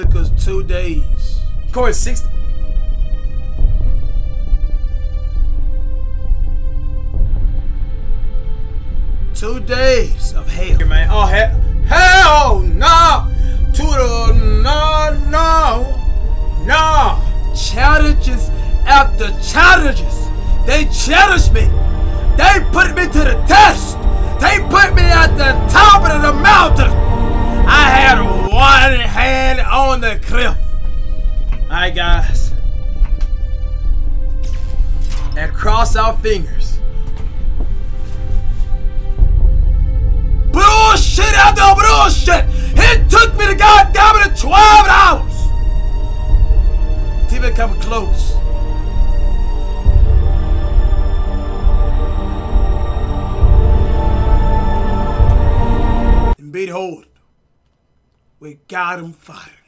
Took us two days. Corey, six. Two days of hell. Here, man. Oh, hell, hell no! To the no, no, no! Challenges after challenges. They challenged me. They put me to the test. On the cliff. Alright, guys. And cross our fingers. Bullshit after bullshit! It took me to goddamn it 12 hours! To even come close. And behold, we got him fired.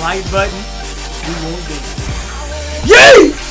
like button. We won't be. Yay!